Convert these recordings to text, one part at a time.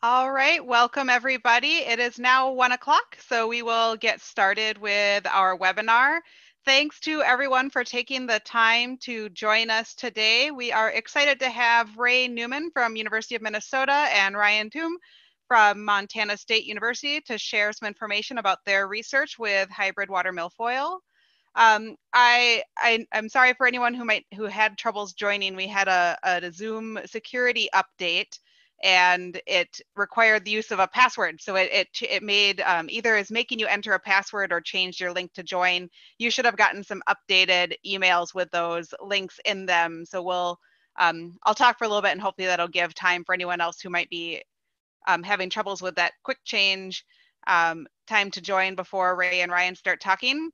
All right, welcome everybody. It is now one o'clock, so we will get started with our webinar. Thanks to everyone for taking the time to join us today. We are excited to have Ray Newman from University of Minnesota and Ryan Thum from Montana State University to share some information about their research with hybrid water milfoil. Um, I, I am sorry for anyone who might who had troubles joining. We had a, a Zoom security update and it required the use of a password. So it, it, it made um, either is making you enter a password or change your link to join. You should have gotten some updated emails with those links in them. So we'll, um, I'll talk for a little bit and hopefully that'll give time for anyone else who might be um, having troubles with that quick change um, time to join before Ray and Ryan start talking.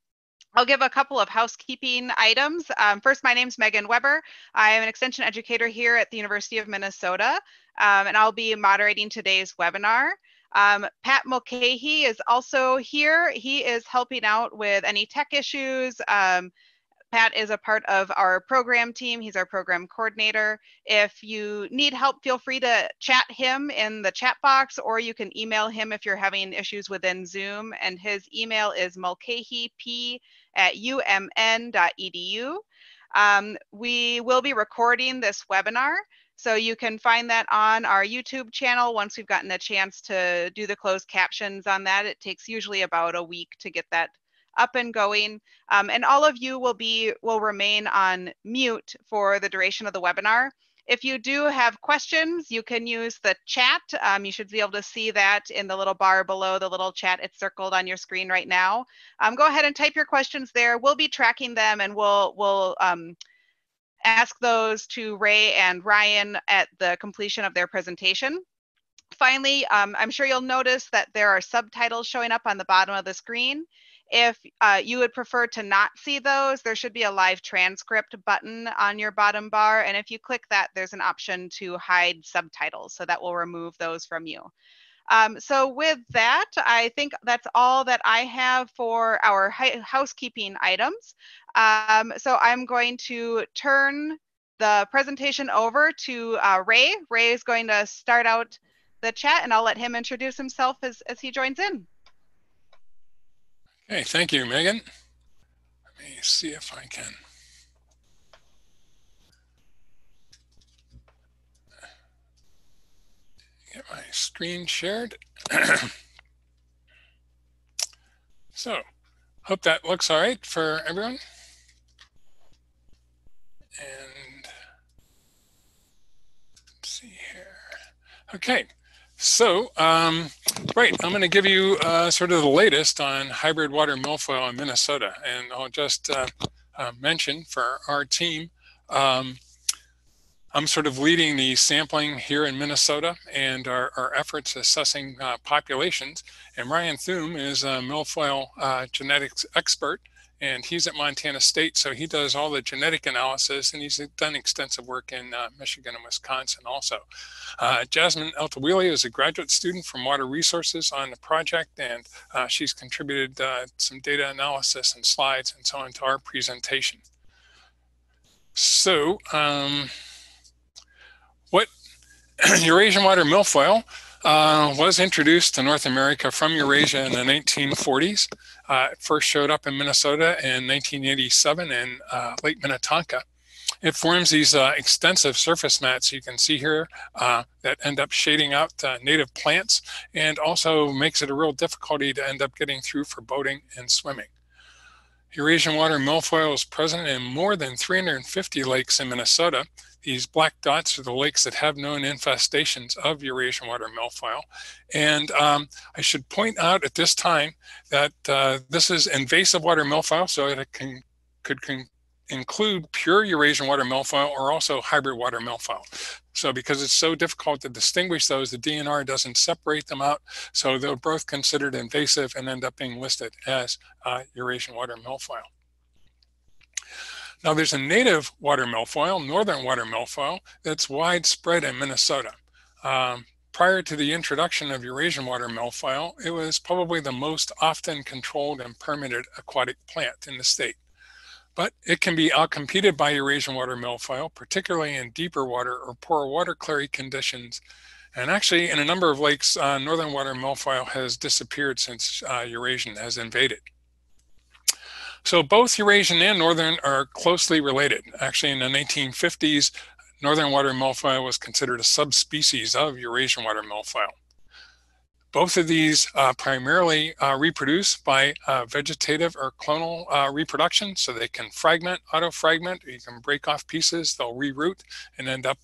I'll give a couple of housekeeping items. Um, first, my name is Megan Weber. I am an extension educator here at the University of Minnesota, um, and I'll be moderating today's webinar. Um, Pat Mulcahy is also here. He is helping out with any tech issues, um, Pat is a part of our program team. He's our program coordinator. If you need help, feel free to chat him in the chat box, or you can email him if you're having issues within Zoom. And his email is mulcahyp at umn.edu. Um, we will be recording this webinar. So you can find that on our YouTube channel once we've gotten a chance to do the closed captions on that. It takes usually about a week to get that up and going. Um, and all of you will be will remain on mute for the duration of the webinar. If you do have questions, you can use the chat. Um, you should be able to see that in the little bar below the little chat. It's circled on your screen right now. Um, go ahead and type your questions there. We'll be tracking them and we'll, we'll um, ask those to Ray and Ryan at the completion of their presentation. Finally, um, I'm sure you'll notice that there are subtitles showing up on the bottom of the screen. If uh, you would prefer to not see those, there should be a live transcript button on your bottom bar. And if you click that, there's an option to hide subtitles. So that will remove those from you. Um, so with that, I think that's all that I have for our housekeeping items. Um, so I'm going to turn the presentation over to uh, Ray. Ray is going to start out the chat and I'll let him introduce himself as, as he joins in. Okay, thank you, Megan. Let me see if I can. Get my screen shared. so, hope that looks all right for everyone. And let's see here. Okay, so, um, right, I'm going to give you uh, sort of the latest on hybrid water milfoil in Minnesota. And I'll just uh, uh, mention for our team, um, I'm sort of leading the sampling here in Minnesota and our, our efforts assessing uh, populations. And Ryan Thum is a milfoil uh, genetics expert and he's at Montana State, so he does all the genetic analysis, and he's done extensive work in uh, Michigan and Wisconsin also. Uh, Jasmine Altawili is a graduate student from Water Resources on the project, and uh, she's contributed uh, some data analysis and slides and so on to our presentation. So, um, what Eurasian water milfoil uh, was introduced to North America from Eurasia in the 1940s. Uh, it first showed up in Minnesota in 1987 in uh, Lake Minnetonka. It forms these uh, extensive surface mats you can see here uh, that end up shading out uh, native plants and also makes it a real difficulty to end up getting through for boating and swimming. Eurasian water milfoil is present in more than 350 lakes in Minnesota, these black dots are the lakes that have known infestations of Eurasian water milfoil. And um, I should point out at this time that uh, this is invasive water milfoil, so it can, could can include pure Eurasian water milfoil or also hybrid water milfoil. So because it's so difficult to distinguish those, the DNR doesn't separate them out. So they're both considered invasive and end up being listed as uh, Eurasian water milfoil. Now there's a native water milfoil, northern water milfoil, that's widespread in Minnesota. Um, prior to the introduction of Eurasian water milfoil, it was probably the most often controlled and permitted aquatic plant in the state. But it can be outcompeted by Eurasian water milfoil, particularly in deeper water or poor water clarity conditions And actually, in a number of lakes, uh, northern water milfoil has disappeared since uh, Eurasian has invaded. So both Eurasian and northern are closely related. Actually, in the 1950s, northern water milfoil was considered a subspecies of Eurasian water milfoil. Both of these uh, primarily uh, reproduce by uh, vegetative or clonal uh, reproduction, so they can fragment, auto-fragment, you can break off pieces, they'll reroot and end up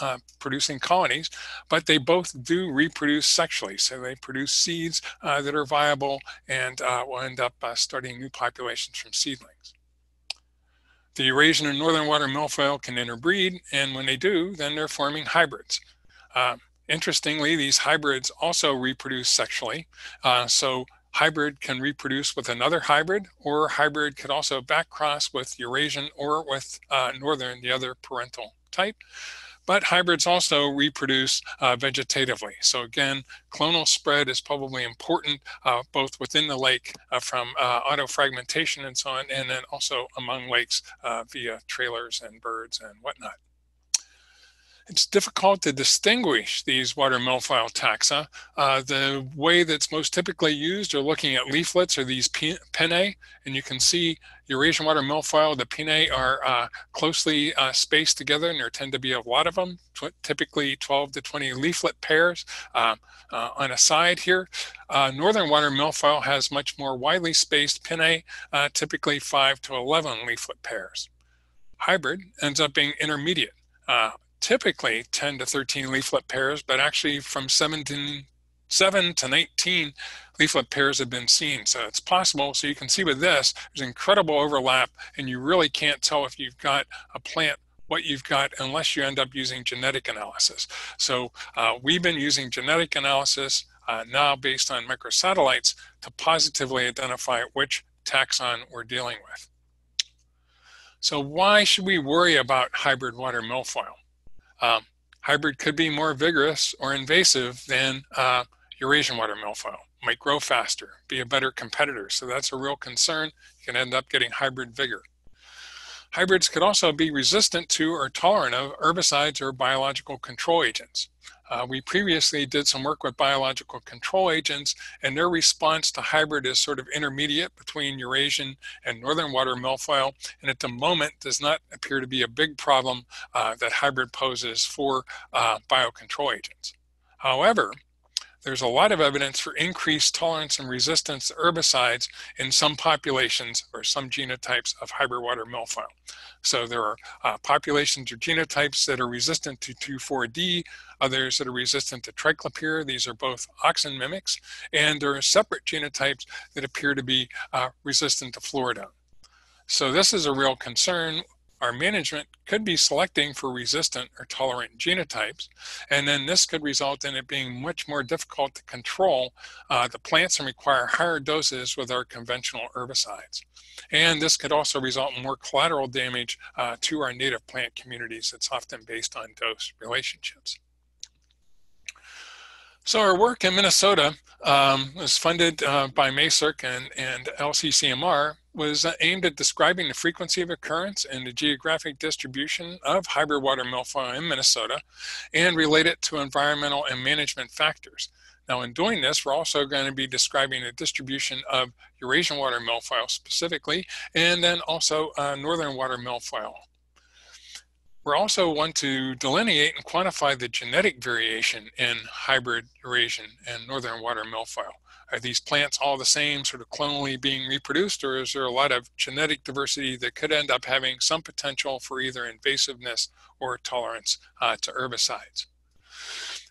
uh, uh, producing colonies, but they both do reproduce sexually. So they produce seeds that are viable and will end up starting new populations from seedlings. The Eurasian and Northern water milfoil can interbreed, and when they do, then they're forming hybrids. Uh, Interestingly, these hybrids also reproduce sexually. Uh, so hybrid can reproduce with another hybrid, or hybrid could also backcross with Eurasian or with uh, Northern, the other parental type. But hybrids also reproduce uh, vegetatively. So again, clonal spread is probably important uh, both within the lake uh, from uh, autofragmentation and so on, and then also among lakes uh, via trailers and birds and whatnot. It's difficult to distinguish these water milfoil taxa. Uh, the way that's most typically used are looking at leaflets or these pinnae, and you can see Eurasian water milfoil, the pinnae are uh, closely uh, spaced together, and there tend to be a lot of them, typically 12 to 20 leaflet pairs um, uh, on a side here. Uh, northern water milfoil has much more widely spaced pinnae, uh, typically 5 to 11 leaflet pairs. Hybrid ends up being intermediate. Uh, typically 10 to 13 leaflet pairs, but actually from 17, 7 to 19 leaflet pairs have been seen. So it's possible. So you can see with this, there's incredible overlap, and you really can't tell if you've got a plant what you've got unless you end up using genetic analysis. So uh, we've been using genetic analysis uh, now based on microsatellites to positively identify which taxon we're dealing with. So why should we worry about hybrid water milfoil? Um, hybrid could be more vigorous or invasive than uh, Eurasian water milfoil, might grow faster, be a better competitor. So that's a real concern. You can end up getting hybrid vigor. Hybrids could also be resistant to or tolerant of herbicides or biological control agents. Uh, we previously did some work with biological control agents, and their response to hybrid is sort of intermediate between Eurasian and northern water milfoil, and at the moment does not appear to be a big problem uh, that hybrid poses for uh, biocontrol agents. However, there's a lot of evidence for increased tolerance and resistance to herbicides in some populations or some genotypes of hybrid water milfoil. So there are uh, populations or genotypes that are resistant to 2,4-D, others that are resistant to triclopyr. These are both auxin mimics, and there are separate genotypes that appear to be uh, resistant to fluridone. So this is a real concern our management could be selecting for resistant or tolerant genotypes, and then this could result in it being much more difficult to control uh, the plants and require higher doses with our conventional herbicides. And this could also result in more collateral damage uh, to our native plant communities that's often based on dose relationships. So our work in Minnesota um, was funded uh, by MAISRC and, and LCCMR was aimed at describing the frequency of occurrence and the geographic distribution of hybrid water milfoil in Minnesota and relate it to environmental and management factors. Now in doing this, we're also going to be describing the distribution of Eurasian water milfoil specifically, and then also uh, northern water milfoil we also want to delineate and quantify the genetic variation in hybrid Eurasian and northern water milfoil. Are these plants all the same, sort of clonally being reproduced, or is there a lot of genetic diversity that could end up having some potential for either invasiveness or tolerance uh, to herbicides?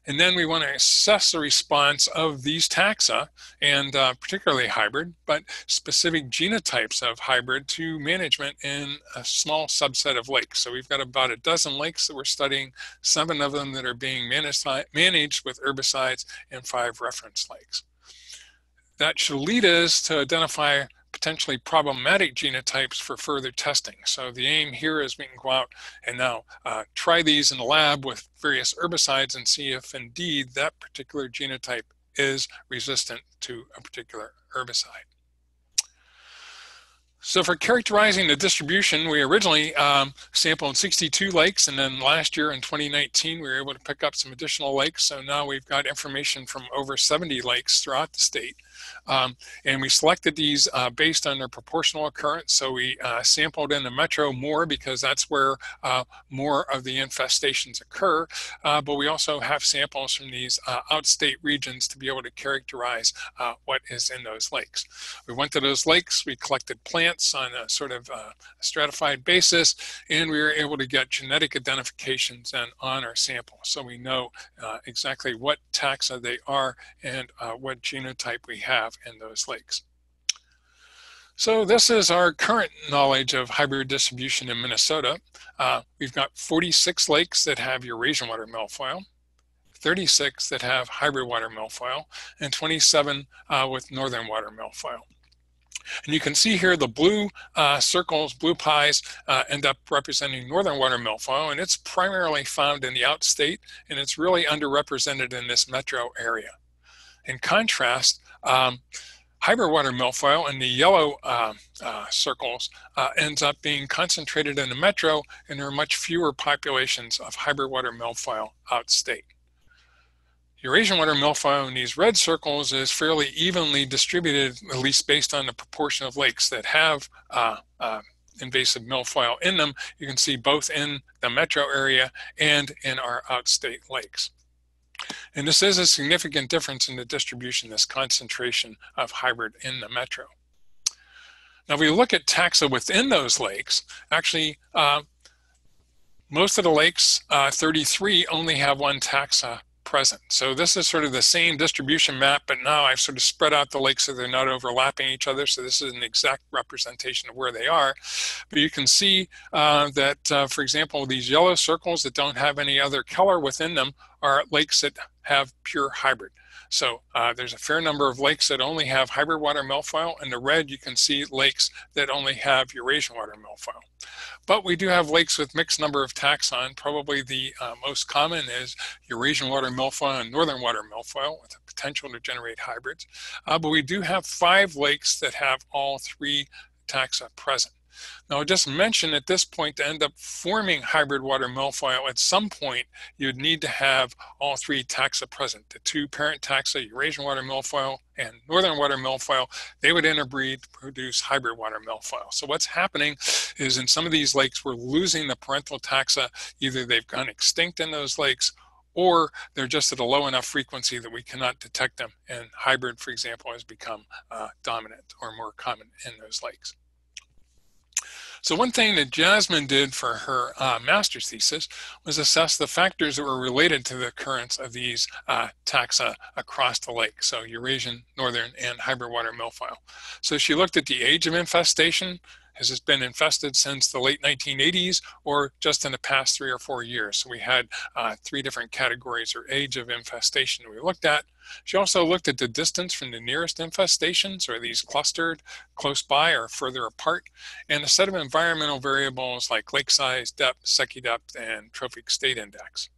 And then we want to assess the response of these taxa, and uh, particularly hybrid, but specific genotypes of hybrid to management in a small subset of lakes. So we've got about a dozen lakes that we're studying, seven of them that are being managed, managed with herbicides, and five reference lakes. That should lead us to identify potentially problematic genotypes for further testing. So the aim here is we can go out and now uh, try these in the lab with various herbicides and see if indeed that particular genotype is resistant to a particular herbicide. So for characterizing the distribution, we originally um, sampled 62 lakes, and then last year in 2019, we were able to pick up some additional lakes. So now we've got information from over 70 lakes throughout the state. Um, and we selected these uh, based on their proportional occurrence. So we uh, sampled in the metro more because that's where uh, more of the infestations occur. Uh, but we also have samples from these uh, outstate regions to be able to characterize what is in those lakes. We went to those lakes, we collected plants on a sort of stratified basis, and we were able to get genetic identifications and on our sample. So we know exactly what taxa they are and what genotype we have in those lakes. So this is our current knowledge of hybrid distribution in Minnesota. Uh, we've got 46 lakes that have Eurasian water milfoil, 36 that have hybrid water milfoil, and 27 uh, with northern water milfoil. And you can see here the blue uh, circles, blue pies, uh, end up representing northern water milfoil, and it's primarily found in the outstate, and it's really underrepresented in this metro area. In contrast, um, hybrid water milfoil in the yellow uh, uh, circles uh, ends up being concentrated in the metro, and there are much fewer populations of hybrid water milfoil outstate. Eurasian water milfoil in these red circles is fairly evenly distributed, at least based on the proportion of lakes that have uh, uh, invasive milfoil in them. You can see both in the metro area and in our outstate lakes. And this is a significant difference in the distribution, this concentration of hybrid in the metro. Now, if we look at taxa within those lakes, actually, uh, most of the lakes, uh, 33, only have one taxa present. So this is sort of the same distribution map, but now I've sort of spread out the lakes so they're not overlapping each other. So this is an exact representation of where they are. But you can see uh, that, uh, for example, these yellow circles that don't have any other color within them are lakes that have pure hybrid. So uh, there's a fair number of lakes that only have hybrid water milfoil. In the red, you can see lakes that only have Eurasian water milfoil. But we do have lakes with mixed number of taxon. Probably the uh, most common is Eurasian water milfoil and northern water milfoil with the potential to generate hybrids. Uh, but we do have five lakes that have all three taxa present. Now, just mentioned at this point to end up forming hybrid water milfoil, at some point you'd need to have all three taxa present. The two parent taxa, Eurasian water milfoil and northern water milfoil, they would interbreed to produce hybrid water milfoil. So what's happening is in some of these lakes, we're losing the parental taxa. Either they've gone extinct in those lakes or they're just at a low enough frequency that we cannot detect them. And hybrid, for example, has become uh, dominant or more common in those lakes. So one thing that Jasmine did for her uh, master's thesis was assess the factors that were related to the occurrence of these uh, taxa across the lake, so Eurasian, Northern, and hybrid water milfoil. So she looked at the age of infestation, has this been infested since the late 1980s or just in the past three or four years? So we had uh, three different categories or age of infestation we looked at. She also looked at the distance from the nearest infestations. Are these clustered close by or further apart? And a set of environmental variables like lake size, depth, Secchi depth, and trophic state index.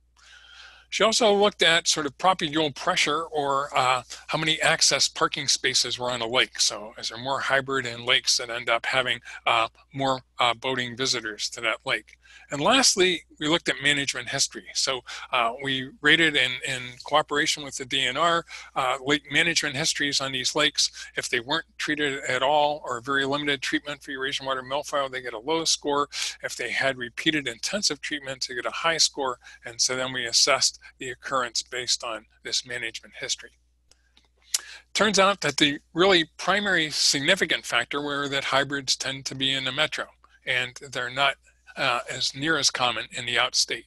She also looked at sort of propagule pressure or uh, how many access parking spaces were on a lake. So is there more hybrid in lakes that end up having uh, more uh, boating visitors to that lake? And lastly, we looked at management history. So uh, we rated in, in cooperation with the DNR uh, lake management histories on these lakes. If they weren't treated at all or very limited treatment for Eurasian water milfoil, they get a low score. If they had repeated intensive treatment, they get a high score. And so then we assessed the occurrence based on this management history. Turns out that the really primary significant factor were that hybrids tend to be in the metro and they're not uh, as near as common in the outstate.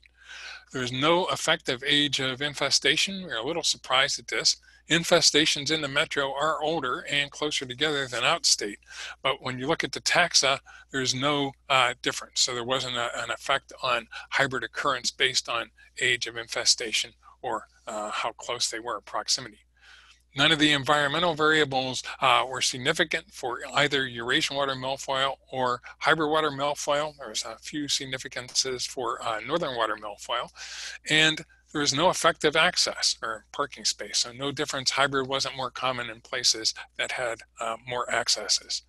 There's no effective age of infestation. We're a little surprised at this. Infestations in the metro are older and closer together than outstate. But when you look at the taxa, there's no uh, difference. So there wasn't a, an effect on hybrid occurrence based on age of infestation or uh, how close they were, proximity. None of the environmental variables uh, were significant for either Eurasian water milfoil or hybrid water milfoil. There's a few significances for uh, northern water milfoil. And there was no effective access or parking space. So no difference, hybrid wasn't more common in places that had uh, more accesses.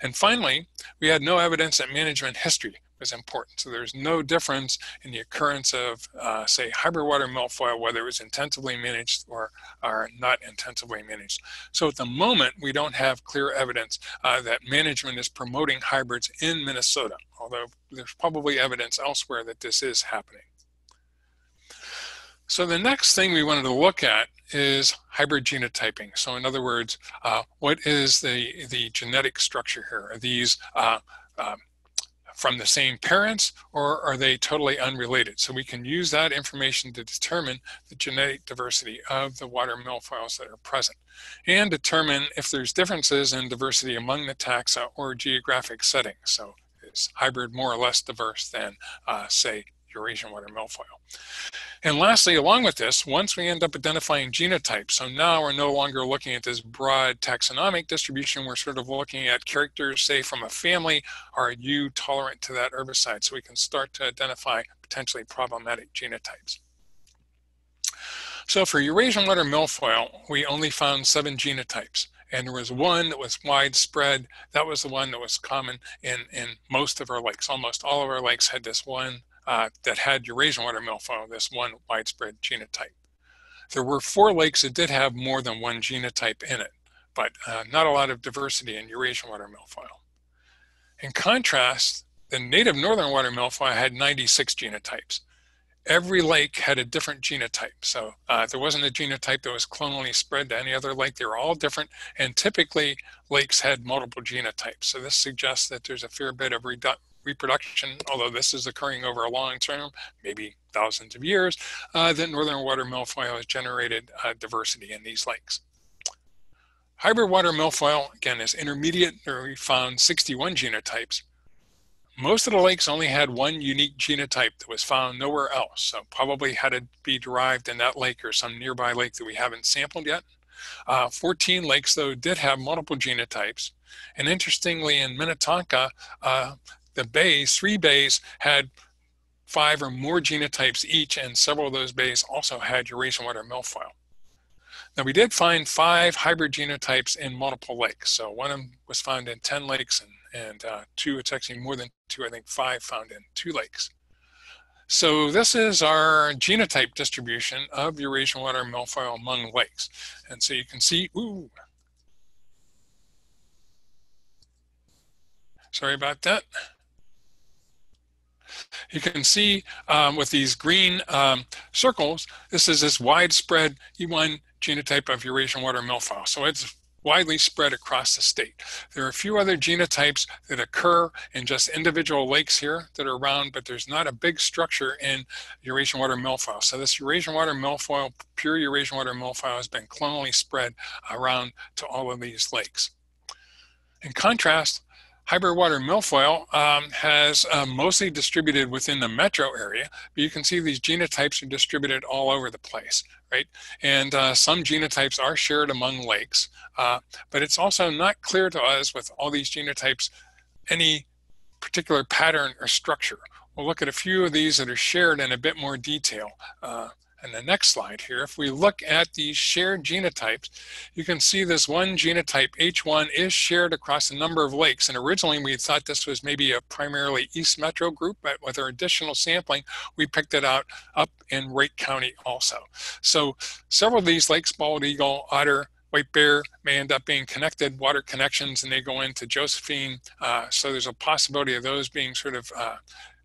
And finally, we had no evidence that management history was important. So there's no difference in the occurrence of, uh, say, hybrid water milfoil, whether it was intensively managed or, or not intensively managed. So at the moment, we don't have clear evidence uh, that management is promoting hybrids in Minnesota, although there's probably evidence elsewhere that this is happening. So the next thing we wanted to look at is hybrid genotyping. So in other words, uh, what is the, the genetic structure here? Are these uh, um, from the same parents or are they totally unrelated? So we can use that information to determine the genetic diversity of the water milfoils that are present and determine if there's differences in diversity among the taxa or geographic settings. So is hybrid more or less diverse than, uh, say, Eurasian water milfoil. And lastly, along with this, once we end up identifying genotypes, so now we're no longer looking at this broad taxonomic distribution, we're sort of looking at characters, say from a family, are you tolerant to that herbicide? So we can start to identify potentially problematic genotypes. So for Eurasian water milfoil, we only found seven genotypes. And there was one that was widespread. That was the one that was common in, in most of our lakes. Almost all of our lakes had this one uh, that had Eurasian water milfoil, this one widespread genotype. There were four lakes that did have more than one genotype in it, but uh, not a lot of diversity in Eurasian water milfoil. In contrast, the native northern water milfoil had 96 genotypes. Every lake had a different genotype. So uh, there wasn't a genotype that was clonally spread to any other lake. They were all different. And typically lakes had multiple genotypes. So this suggests that there's a fair bit of redu reproduction, although this is occurring over a long term, maybe thousands of years, uh, that northern water milfoil has generated uh, diversity in these lakes. Hybrid water milfoil, again, is intermediate, where we found 61 genotypes. Most of the lakes only had one unique genotype that was found nowhere else, so probably had to be derived in that lake or some nearby lake that we haven't sampled yet. Uh, 14 lakes, though, did have multiple genotypes. And interestingly, in Minnetonka, uh, the bays, three bays, had five or more genotypes each, and several of those bays also had Eurasian water milfoil. Now we did find five hybrid genotypes in multiple lakes. So one of them was found in 10 lakes and, and uh, two, it's actually more than two, I think five found in two lakes. So this is our genotype distribution of Eurasian water milfoil among lakes. And so you can see, ooh, sorry about that. You can see um, with these green um, circles, this is this widespread E1 genotype of Eurasian water milfoil. So it's widely spread across the state. There are a few other genotypes that occur in just individual lakes here that are around, but there's not a big structure in Eurasian water milfoil. So this Eurasian water milfoil, pure Eurasian water milfoil has been clonally spread around to all of these lakes. In contrast, Hybrid water milfoil um, has uh, mostly distributed within the metro area, but you can see these genotypes are distributed all over the place, right? And uh, some genotypes are shared among lakes, uh, but it's also not clear to us with all these genotypes any particular pattern or structure. We'll look at a few of these that are shared in a bit more detail. And the next slide here, if we look at these shared genotypes, you can see this one genotype, H1, is shared across a number of lakes. And originally we thought this was maybe a primarily East Metro group, but with our additional sampling, we picked it out up in Wright County also. So several of these lakes, bald eagle, otter, white bear may end up being connected, water connections, and they go into Josephine. Uh, so there's a possibility of those being sort of uh,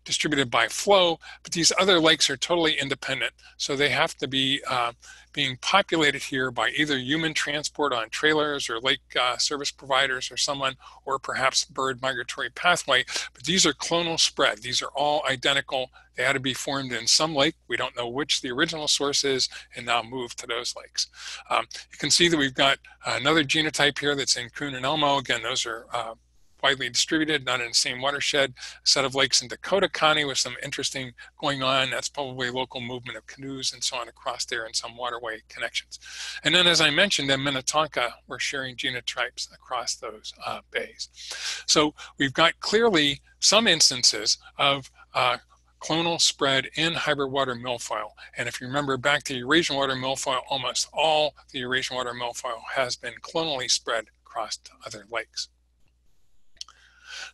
distributed by flow, but these other lakes are totally independent. So they have to be uh, being populated here by either human transport on trailers or lake uh, service providers or someone, or perhaps bird migratory pathway. But these are clonal spread. These are all identical. They had to be formed in some lake. We don't know which the original source is and now moved to those lakes. Um, you can see that we've got another genotype here that's in Coon and Elmo. Again, those are uh, widely distributed, not in the same watershed. A set of lakes in Dakota County with some interesting going on. That's probably local movement of canoes and so on across there and some waterway connections. And then as I mentioned in Minnetonka, we're sharing genotypes across those uh, bays. So we've got clearly some instances of uh, clonal spread in hybrid water milfoil. And if you remember back to Eurasian water milfoil, almost all the Eurasian water milfoil has been clonally spread across other lakes.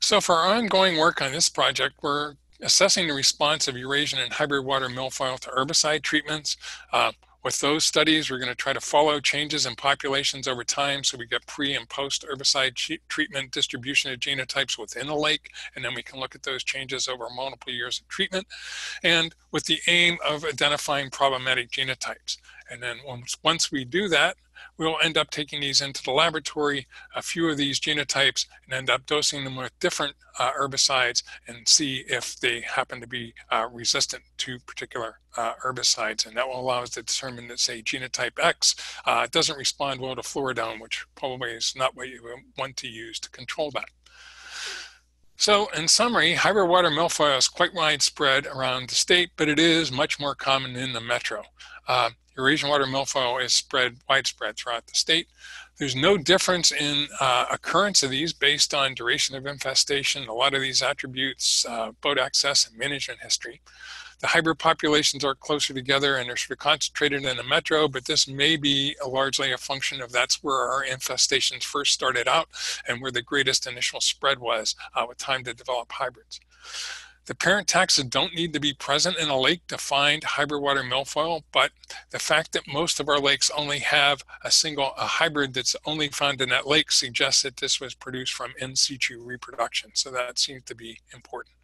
So for our ongoing work on this project, we're assessing the response of Eurasian and hybrid water milfoil to herbicide treatments. Uh, with those studies, we're going to try to follow changes in populations over time so we get pre and post herbicide treatment distribution of genotypes within a lake, and then we can look at those changes over multiple years of treatment, and with the aim of identifying problematic genotypes. And then once, once we do that, we'll end up taking these into the laboratory, a few of these genotypes, and end up dosing them with different uh, herbicides and see if they happen to be uh, resistant to particular uh, herbicides. And that will allow us to determine that, say, genotype X uh, doesn't respond well to fluridone, which probably is not what you want to use to control that. So in summary, hybrid water milfoil is quite widespread around the state, but it is much more common in the metro. Uh, Eurasian water milfoil is spread widespread throughout the state. There's no difference in uh, occurrence of these based on duration of infestation, a lot of these attributes, uh, boat access and management history. The hybrid populations are closer together and they're sort of concentrated in the metro, but this may be a largely a function of that's where our infestations first started out and where the greatest initial spread was uh, with time to develop hybrids. The parent taxa don't need to be present in a lake to find hybrid water milfoil, but the fact that most of our lakes only have a single a hybrid that's only found in that lake suggests that this was produced from in situ reproduction. So that seems to be important.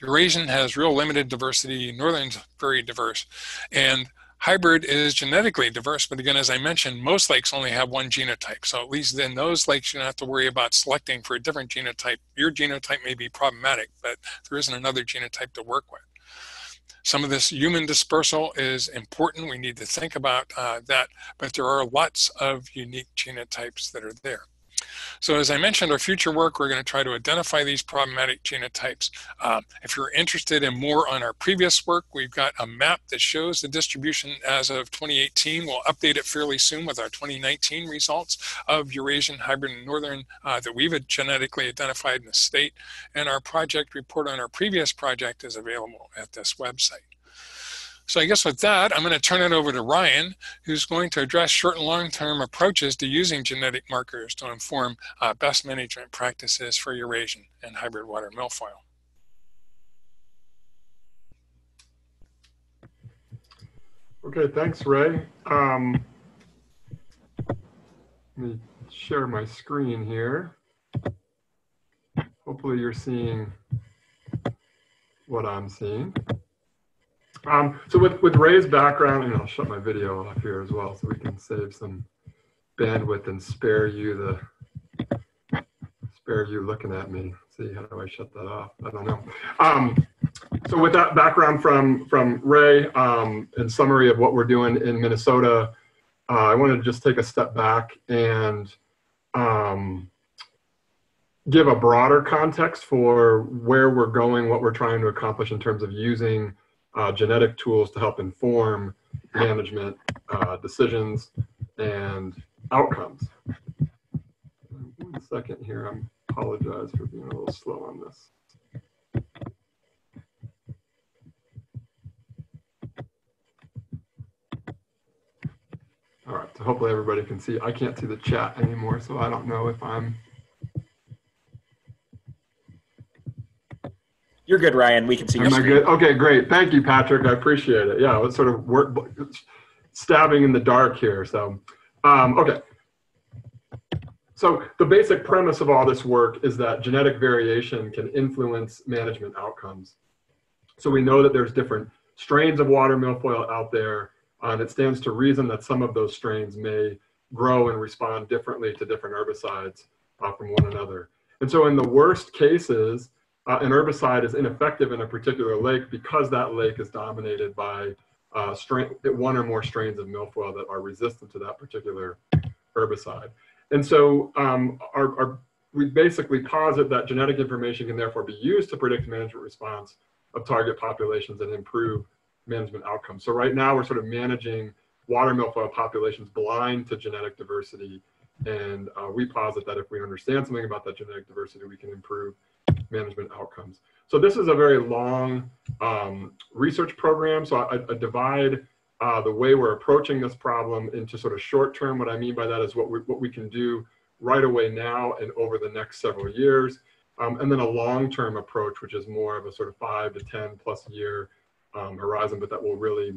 Eurasian has real limited diversity, Northern's very diverse. And Hybrid is genetically diverse, but again, as I mentioned, most lakes only have one genotype. So at least in those lakes, you don't have to worry about selecting for a different genotype. Your genotype may be problematic, but there isn't another genotype to work with. Some of this human dispersal is important. We need to think about uh, that, but there are lots of unique genotypes that are there. So as I mentioned, our future work, we're going to try to identify these problematic genotypes. Um, if you're interested in more on our previous work, we've got a map that shows the distribution as of 2018. We'll update it fairly soon with our 2019 results of Eurasian hybrid and northern uh, that we've genetically identified in the state. And our project report on our previous project is available at this website. So I guess with that, I'm going to turn it over to Ryan, who's going to address short and long-term approaches to using genetic markers to inform uh, best management practices for Eurasian and hybrid water milfoil. Okay, thanks, Ray. Um, let me share my screen here. Hopefully you're seeing what I'm seeing. Um, so with, with Ray's background, and I'll shut my video off here as well so we can save some bandwidth and spare you the spare you looking at me. See, how do I shut that off? I don't know. Um, so with that background from, from Ray, um, in summary of what we're doing in Minnesota, uh, I wanted to just take a step back and um, give a broader context for where we're going, what we're trying to accomplish in terms of using uh, genetic tools to help inform management uh, decisions and outcomes. One second here, I apologize for being a little slow on this. All right, so hopefully everybody can see. I can't see the chat anymore, so I don't know if I'm You're good, Ryan. We can see. Am I good? Okay, great. Thank you, Patrick. I appreciate it. Yeah, it's sort of work stabbing in the dark here. So, um, okay. So the basic premise of all this work is that genetic variation can influence management outcomes. So we know that there's different strains of water milfoil out there, uh, and it stands to reason that some of those strains may grow and respond differently to different herbicides uh, from one another. And so in the worst cases, uh, an herbicide is ineffective in a particular lake because that lake is dominated by uh, strain, one or more strains of milfoil that are resistant to that particular herbicide. And so um, our, our, we basically posit that genetic information can therefore be used to predict management response of target populations and improve management outcomes. So right now we're sort of managing water milfoil populations blind to genetic diversity. And uh, we posit that if we understand something about that genetic diversity, we can improve management outcomes. So this is a very long um, research program. So I, I divide uh, the way we're approaching this problem into sort of short term. What I mean by that is what we, what we can do right away now and over the next several years. Um, and then a long-term approach, which is more of a sort of five to 10 plus year um, horizon, but that will really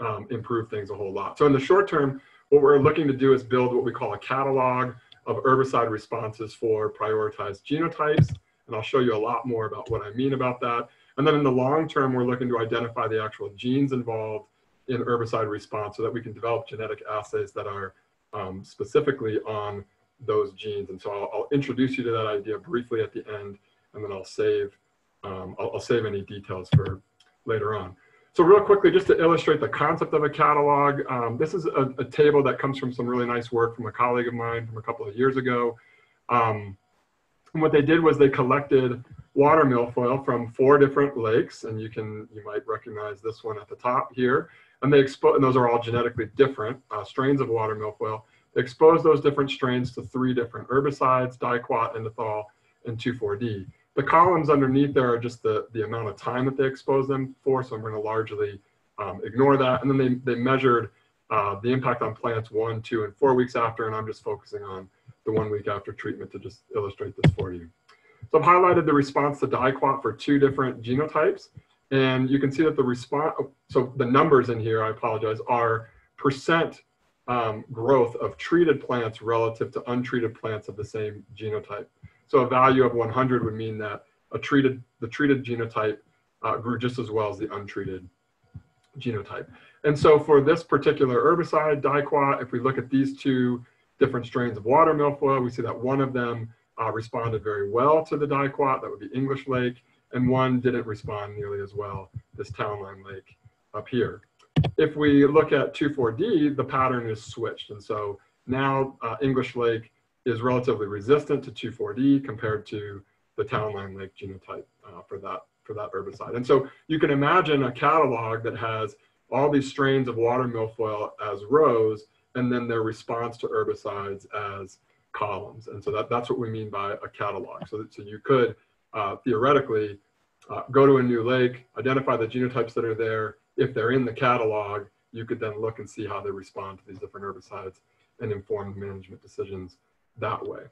um, improve things a whole lot. So in the short term, what we're looking to do is build what we call a catalog of herbicide responses for prioritized genotypes. And I'll show you a lot more about what I mean about that. And then in the long term, we're looking to identify the actual genes involved in herbicide response so that we can develop genetic assays that are um, specifically on those genes. And so I'll, I'll, introduce you to that idea briefly at the end, and then I'll save, um, I'll, I'll, save any details for later on. So real quickly, just to illustrate the concept of a catalog, um, this is a, a, table that comes from some really nice work from a colleague of mine from a couple of years ago. Um, and what they did was they collected water milfoil from four different lakes, and you can, you might recognize this one at the top here. And they exposed, and those are all genetically different uh, strains of water milfoil They exposed those different strains to three different herbicides, diquat, endothall, and 2,4-D. The columns underneath there are just the, the amount of time that they exposed them for, so I'm going to largely um, ignore that. And then they, they measured uh, the impact on plants one, two, and four weeks after, and I'm just focusing on the one week after treatment to just illustrate this for you. So I've highlighted the response to diquat for two different genotypes, and you can see that the response, so the numbers in here, I apologize, are percent um, growth of treated plants relative to untreated plants of the same genotype. So a value of 100 would mean that a treated, the treated genotype uh, grew just as well as the untreated genotype. And so for this particular herbicide, diquat, if we look at these two different strains of water milfoil, we see that one of them uh, responded very well to the diquat, that would be English Lake, and one didn't respond nearly as well, this Townline Lake up here if we look at 2,4-D, the pattern is switched. And so now uh, English Lake is relatively resistant to 2,4-D compared to the Townline Lake genotype uh, for, that, for that herbicide. And so you can imagine a catalog that has all these strains of water milfoil as rows, and then their response to herbicides as columns. And so that, that's what we mean by a catalog. So, so you could uh, theoretically uh, go to a new lake, identify the genotypes that are there, if they're in the catalog, you could then look and see how they respond to these different herbicides and inform management decisions that way.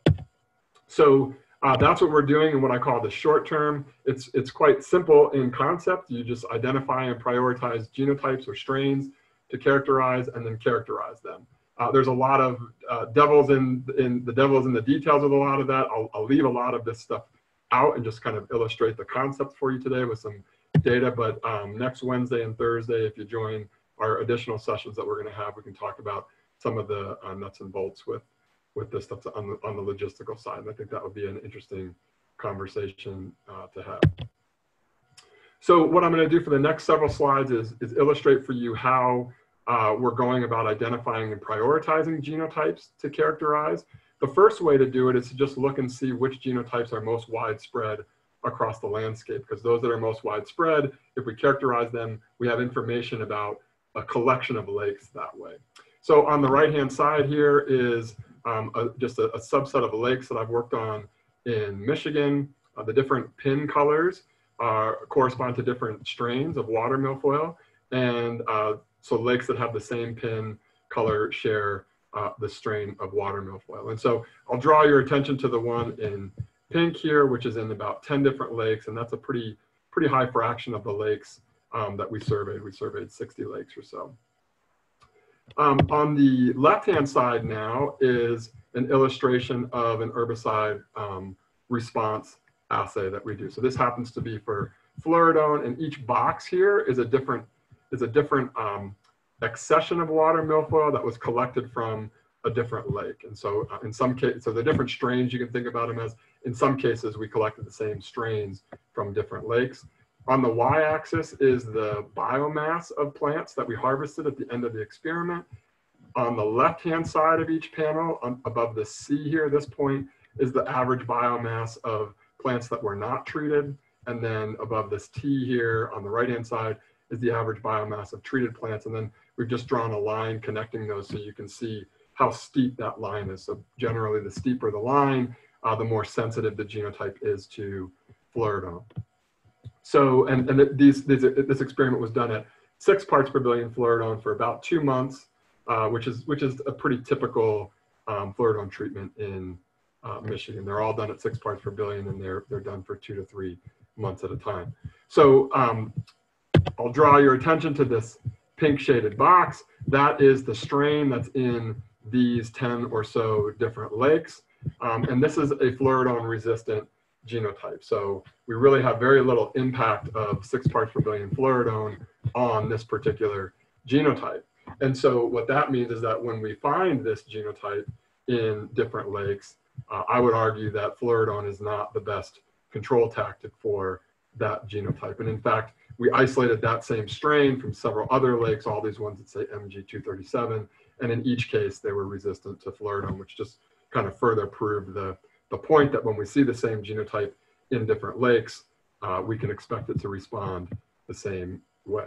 So uh, that's what we're doing in what I call the short term. It's, it's quite simple in concept. You just identify and prioritize genotypes or strains to characterize and then characterize them. Uh, there's a lot of uh, devils in, in the devils in the details of a lot of that. I'll, I'll leave a lot of this stuff out and just kind of illustrate the concept for you today with some data, but um, next Wednesday and Thursday, if you join our additional sessions that we're going to have, we can talk about some of the uh, nuts and bolts with with this stuff on the, on the logistical side. And I think that would be an interesting conversation uh, to have. So what I'm going to do for the next several slides is, is illustrate for you how uh, we're going about identifying and prioritizing genotypes to characterize. The first way to do it is to just look and see which genotypes are most widespread across the landscape because those that are most widespread, if we characterize them, we have information about a collection of lakes that way. So on the right-hand side here is um, a, just a, a, subset of lakes that I've worked on in Michigan. Uh, the different pin colors are, correspond to different strains of water milfoil. And uh, so lakes that have the same pin color share uh, the strain of water milfoil. And so I'll draw your attention to the one in pink here, which is in about 10 different lakes, and that's a pretty, pretty high fraction of the lakes um, that we surveyed. We surveyed 60 lakes or so. Um, on the left-hand side now is an illustration of an herbicide um, response assay that we do. So this happens to be for fluridone, and each box here is a different is a different um, accession of water milfoil that was collected from a different lake. And so uh, in some cases, so the different strains, you can think about them as, in some cases, we collected the same strains from different lakes. On the y-axis is the biomass of plants that we harvested at the end of the experiment. On the left-hand side of each panel, above the C here, this point, is the average biomass of plants that were not treated. And then above this T here on the right-hand side is the average biomass of treated plants. And then we've just drawn a line connecting those so you can see how steep that line is. So generally, the steeper the line, uh, the more sensitive the genotype is to fluridone. So, and, and these, these, this experiment was done at six parts per billion fluridone for about two months, uh, which is which is a pretty typical um, fluridone treatment in uh, Michigan. They're all done at six parts per billion, and they're they're done for two to three months at a time. So um, I'll draw your attention to this pink shaded box. That is the strain that's in these 10 or so different lakes. Um, and this is a fluridone resistant genotype. So we really have very little impact of six parts per billion fluridone on this particular genotype. And so what that means is that when we find this genotype in different lakes, uh, I would argue that fluridone is not the best control tactic for that genotype. And in fact, we isolated that same strain from several other lakes, all these ones that say MG237, and in each case they were resistant to fluridone, which just kind of further proved the, the point that when we see the same genotype in different lakes, uh, we can expect it to respond the same way.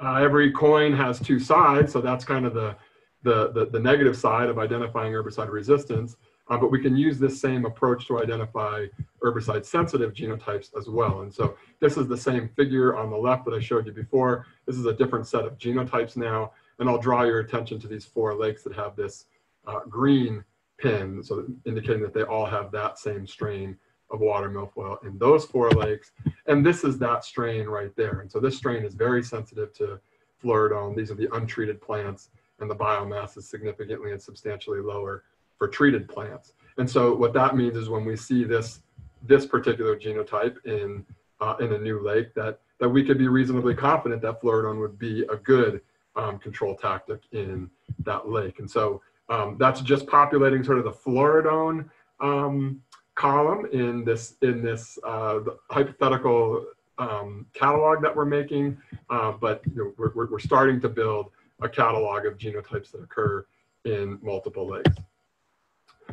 Uh, every coin has two sides, so that's kind of the, the, the, the negative side of identifying herbicide resistance. Uh, but we can use this same approach to identify herbicide sensitive genotypes as well. And so this is the same figure on the left that I showed you before. This is a different set of genotypes now. And I'll draw your attention to these four lakes that have this uh, green pin, so indicating that they all have that same strain of water milfoil in those four lakes. And this is that strain right there. And so this strain is very sensitive to fluridone. These are the untreated plants and the biomass is significantly and substantially lower for treated plants. And so what that means is when we see this, this particular genotype in, uh, in a new lake, that, that we could be reasonably confident that fluridone would be a good um, control tactic in that lake. And so um, that's just populating sort of the fluridone um, column in this, in this uh, hypothetical um, catalog that we're making. Uh, but you know, we're, we're starting to build a catalog of genotypes that occur in multiple lakes.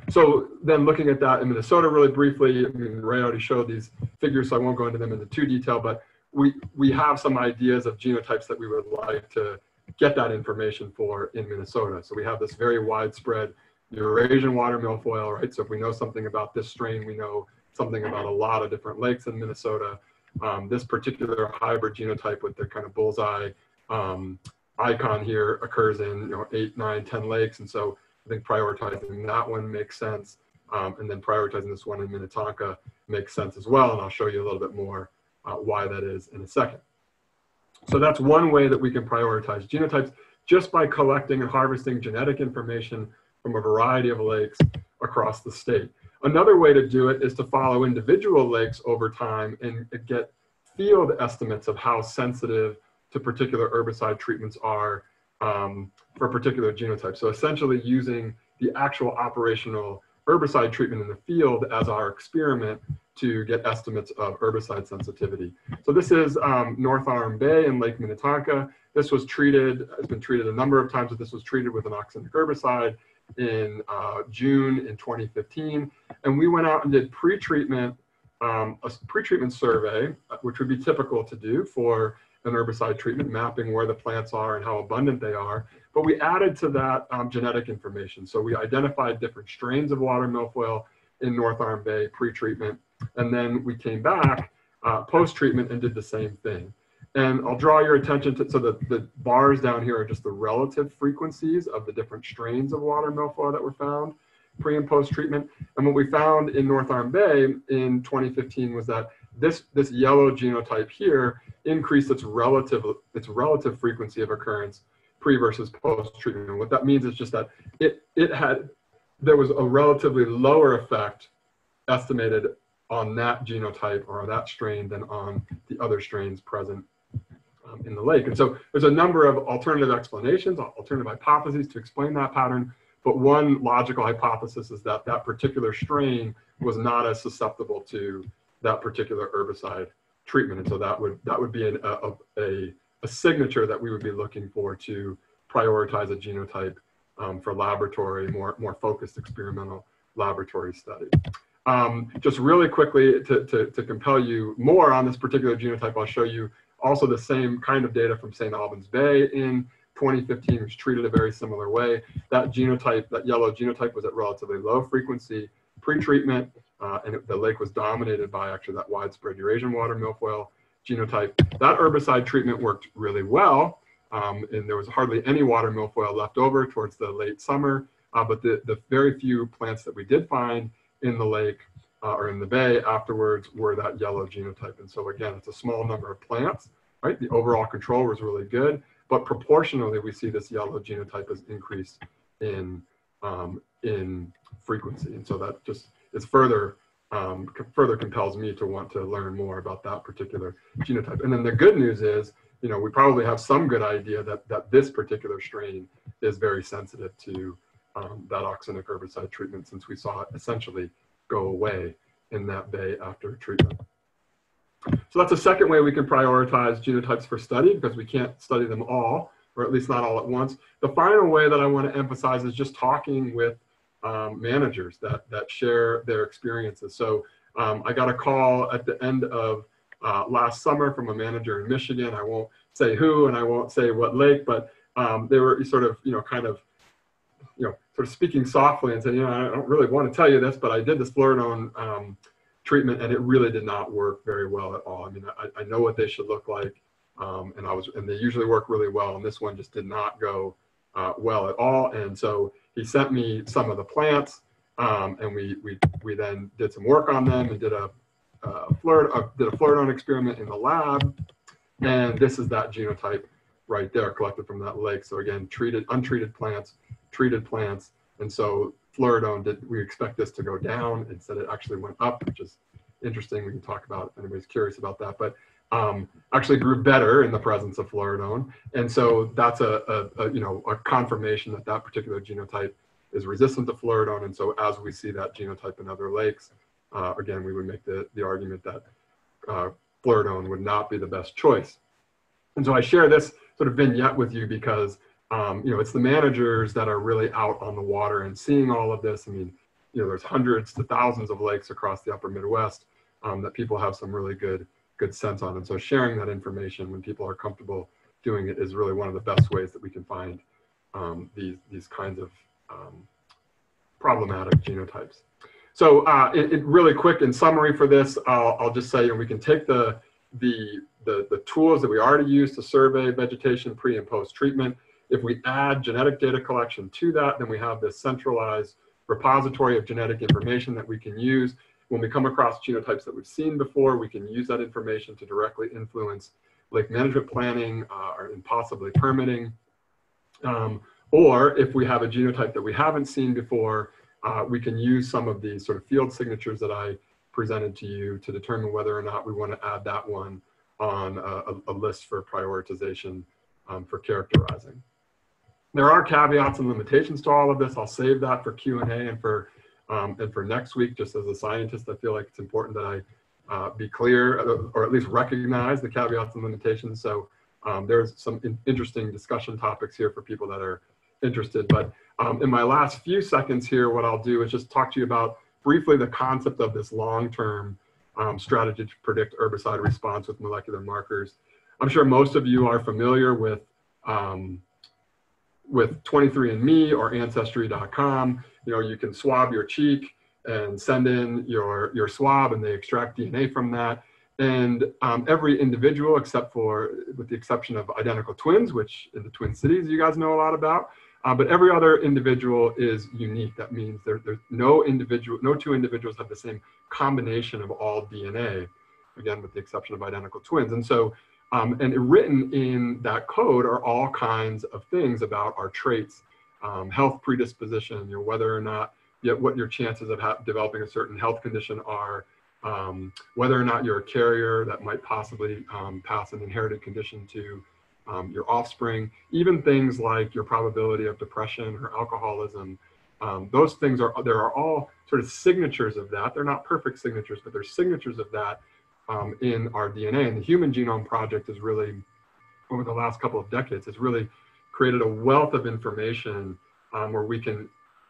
So then looking at that in Minnesota really briefly, I mean, Ray already showed these figures, so I won't go into them into too detail, but we, we have some ideas of genotypes that we would like to get that information for in Minnesota. So we have this very widespread Eurasian water milfoil, right? So if we know something about this strain, we know something about a lot of different lakes in Minnesota. Um, this particular hybrid genotype with the kind of bullseye um, icon here occurs in you know eight, nine, ten lakes, and so I think prioritizing that one makes sense. Um, and then prioritizing this one in Minnetonka makes sense as well. And I'll show you a little bit more uh, why that is in a second. So that's one way that we can prioritize genotypes just by collecting and harvesting genetic information from a variety of lakes across the state. Another way to do it is to follow individual lakes over time and get field estimates of how sensitive to particular herbicide treatments are um, for a particular genotype. So essentially using the actual operational herbicide treatment in the field as our experiment to get estimates of herbicide sensitivity. So this is um, North Arm Bay in Lake Minnetonka. This was treated, has been treated a number of times, but this was treated with an auxinic herbicide in uh, June in 2015. And we went out and did pre-treatment, um, a pre-treatment survey, uh, which would be typical to do for an herbicide treatment, mapping where the plants are and how abundant they are. But we added to that um, genetic information. So we identified different strains of water milfoil in North Arm Bay pre-treatment. And then we came back uh, post-treatment and did the same thing. And I'll draw your attention to, so the, the bars down here are just the relative frequencies of the different strains of water milfoil that were found pre and post treatment. And what we found in North Arm Bay in 2015 was that this, this yellow genotype here increased its relative, its relative frequency of occurrence pre versus post treatment. What that means is just that it, it had, there was a relatively lower effect estimated on that genotype or that strain than on the other strains present um, in the lake. And so there's a number of alternative explanations, alternative hypotheses to explain that pattern. But one logical hypothesis is that that particular strain was not as susceptible to that particular herbicide treatment. And so that would that would be an, a, a, a, signature that we would be looking for to prioritize a genotype um, for laboratory, more, more focused experimental laboratory study. Um, just really quickly to, to, to, compel you more on this particular genotype, I'll show you also the same kind of data from St. Albans Bay in 2015, which treated a very similar way. That genotype, that yellow genotype was at relatively low frequency pre-treatment uh, and it, the lake was dominated by actually that widespread Eurasian water milfoil genotype. That herbicide treatment worked really well, um, and there was hardly any water milfoil left over towards the late summer. Uh, but the, the very few plants that we did find in the lake uh, or in the bay afterwards were that yellow genotype. And so again, it's a small number of plants, right? The overall control was really good, but proportionally we see this yellow genotype has increased in, um, in frequency. And so that just is further um, further compels me to want to learn more about that particular genotype. And then the good news is, you know, we probably have some good idea that, that this particular strain is very sensitive to um, that auxinic herbicide treatment since we saw it essentially go away in that bay after treatment. So that's a second way we can prioritize genotypes for study because we can't study them all, or at least not all at once. The final way that I want to emphasize is just talking with um, managers that, that share their experiences. So um, I got a call at the end of uh, last summer from a manager in Michigan. I won't say who and I won't say what lake, but um, they were sort of, you know, kind of, you know, sort of speaking softly and saying, you know, I don't really want to tell you this, but I did this fluridone um, treatment and it really did not work very well at all. I mean, I, I know what they should look like. Um, and I was, and they usually work really well. And this one just did not go uh, well at all. And so he sent me some of the plants, um, and we, we, we then did some work on them and did a, uh, flirt, did a fluridone experiment in the lab. And this is that genotype right there collected from that lake. So again, treated, untreated plants, treated plants. And so fluridone, did we expect this to go down? Instead, it actually went up, which is interesting. We can talk about if anybody's curious about that. But um, actually grew better in the presence of fluridone. And so that's a, a, a, you know, a confirmation that that particular genotype is resistant to fluridone. And so as we see that genotype in other lakes, uh, again, we would make the, the argument that uh, fluridone would not be the best choice. And so I share this sort of vignette with you because, um, you know, it's the managers that are really out on the water and seeing all of this. I mean, you know, there's hundreds to thousands of lakes across the upper Midwest um, that people have some really good good sense on. And so sharing that information when people are comfortable doing it is really one of the best ways that we can find um, these, these kinds of um, problematic genotypes. So uh, it, it, really quick in summary for this, I'll, I'll just say, and we can take the, the, the, the tools that we already use to survey vegetation pre and post treatment. If we add genetic data collection to that, then we have this centralized repository of genetic information that we can use when we come across genotypes that we've seen before, we can use that information to directly influence lake management planning uh, or possibly permitting. Um, or if we have a genotype that we haven't seen before, uh, we can use some of these sort of field signatures that I presented to you to determine whether or not we want to add that one on a, a list for prioritization um, for characterizing. There are caveats and limitations to all of this. I'll save that for Q&A and for um, and for next week, just as a scientist, I feel like it's important that I uh, be clear uh, or at least recognize the caveats and limitations. So um, there's some in interesting discussion topics here for people that are interested. But um, in my last few seconds here, what I'll do is just talk to you about briefly the concept of this long-term um, strategy to predict herbicide response with molecular markers. I'm sure most of you are familiar with um, with 23andMe or Ancestry.com you know, you can swab your cheek and send in your, your swab and they extract DNA from that. And um, every individual, except for, with the exception of identical twins, which in the Twin Cities you guys know a lot about, uh, but every other individual is unique. That means there, there's no individual, no two individuals have the same combination of all DNA, again, with the exception of identical twins. And so, um, and written in that code are all kinds of things about our traits um, health predisposition, you know, whether or not, yet what your chances of developing a certain health condition are, um, whether or not you're a carrier that might possibly um, pass an inherited condition to um, your offspring, even things like your probability of depression or alcoholism. Um, those things are, there are all sort of signatures of that. They're not perfect signatures, but they're signatures of that um, in our DNA. And the Human Genome Project is really, over the last couple of decades, has really created a wealth of information um, where we can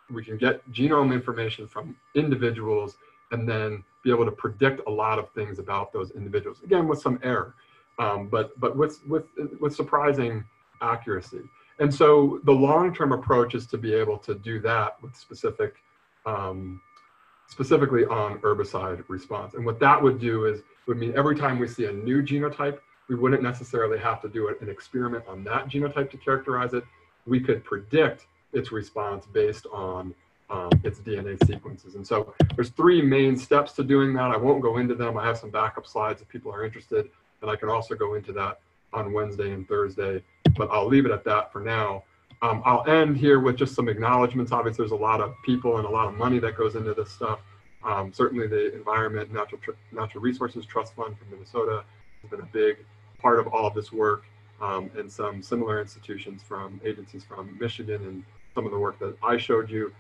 we can get genome information from individuals and then be able to predict a lot of things about those individuals again with some error um, but but with with with surprising accuracy and so the long-term approach is to be able to do that with specific um, specifically on herbicide response. And what that would do is would mean every time we see a new genotype, we wouldn't necessarily have to do an experiment on that genotype to characterize it. We could predict its response based on um, its DNA sequences. And so there's three main steps to doing that. I won't go into them. I have some backup slides if people are interested, and I can also go into that on Wednesday and Thursday, but I'll leave it at that for now. Um, I'll end here with just some acknowledgments. Obviously, there's a lot of people and a lot of money that goes into this stuff. Um, certainly, the Environment Natural Natural Resources Trust Fund from Minnesota has been a big part of all of this work, um, and some similar institutions from agencies from Michigan and some of the work that I showed you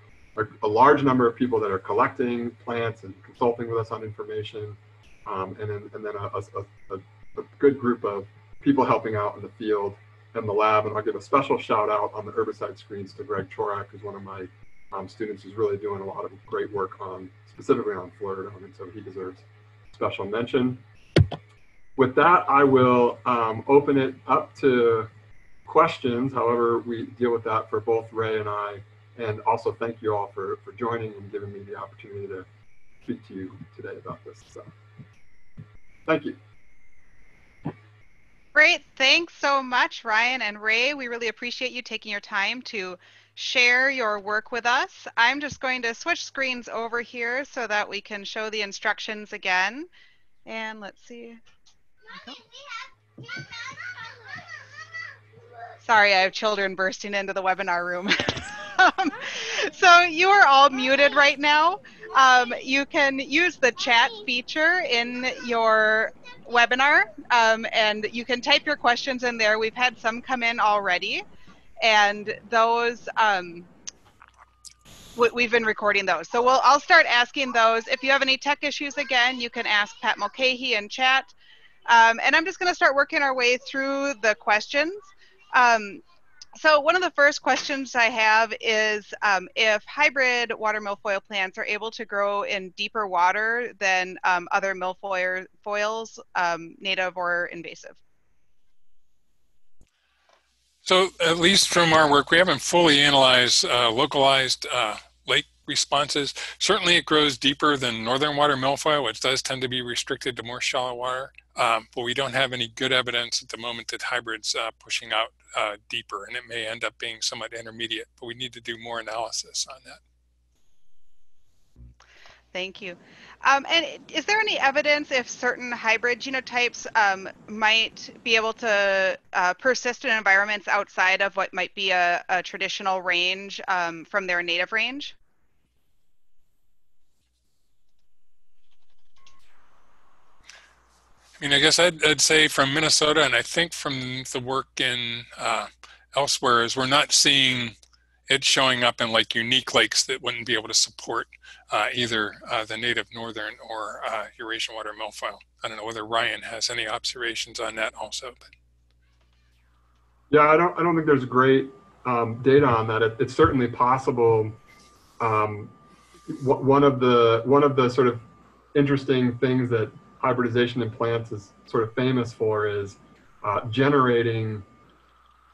a large number of people that are collecting plants and consulting with us on information, um, and then, and then a, a, a, a, good group of people helping out in the field and the lab. And I'll give a special shout out on the herbicide screens to Greg Chorak, who's one of my um, students who's really doing a lot of great work on specifically on fluridone, and so he deserves special mention. With that, I will um, open it up to questions. However, we deal with that for both Ray and I and also thank you all for, for joining and giving me the opportunity to speak to you today about this. So thank you. Great. Thanks so much, Ryan and Ray. We really appreciate you taking your time to share your work with us. I'm just going to switch screens over here so that we can show the instructions again. And let's see. Sorry, I have children bursting into the webinar room. um, so you are all muted right now. Um, you can use the chat feature in your webinar um, and you can type your questions in there. We've had some come in already and those um, we've been recording those. So we'll, I'll start asking those. If you have any tech issues again, you can ask Pat Mulcahy in chat. Um, and I'm just going to start working our way through the questions. Um, so one of the first questions I have is um, if hybrid water milfoil plants are able to grow in deeper water than um, other milfoils, um, native or invasive. So at least from our work, we haven't fully analyzed uh, localized uh, lake responses. Certainly it grows deeper than northern water milfoil, which does tend to be restricted to more shallow water. Um, but we don't have any good evidence at the moment that hybrids uh, pushing out uh, deeper, and it may end up being somewhat intermediate. But we need to do more analysis on that. Thank you. Um, and is there any evidence if certain hybrid genotypes um, might be able to uh, persist in environments outside of what might be a, a traditional range um, from their native range? I mean, I guess I'd, I'd say from Minnesota, and I think from the work in uh, elsewhere, is we're not seeing it showing up in like unique lakes that wouldn't be able to support uh, either uh, the native northern or uh, Eurasian water milfoil. I don't know whether Ryan has any observations on that also. But. Yeah, I don't. I don't think there's great um, data on that. It, it's certainly possible. Um, one of the one of the sort of interesting things that hybridization in plants is sort of famous for is uh, generating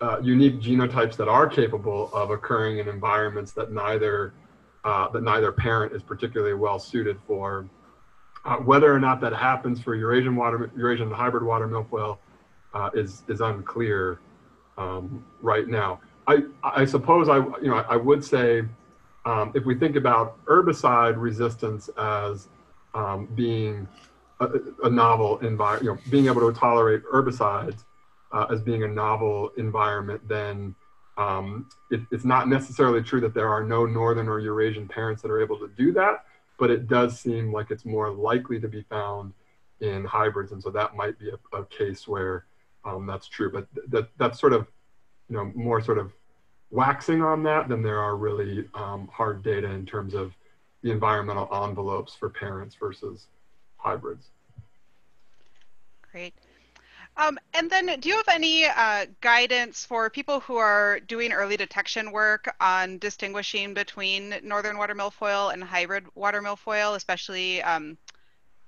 uh, unique genotypes that are capable of occurring in environments that neither uh, that neither parent is particularly well suited for. Uh, whether or not that happens for Eurasian water Eurasian hybrid water milfoil uh, is is unclear um, right now. I I suppose I you know I, I would say um, if we think about herbicide resistance as um, being a, a novel environment, you know, being able to tolerate herbicides uh, as being a novel environment, then um, it, it's not necessarily true that there are no Northern or Eurasian parents that are able to do that, but it does seem like it's more likely to be found in hybrids. And so that might be a, a case where um, that's true, but th that, that's sort of, you know, more sort of waxing on that than there are really um, hard data in terms of the environmental envelopes for parents versus hybrids. Great. Um, and then do you have any uh, guidance for people who are doing early detection work on distinguishing between northern water milfoil and hybrid water milfoil, especially um,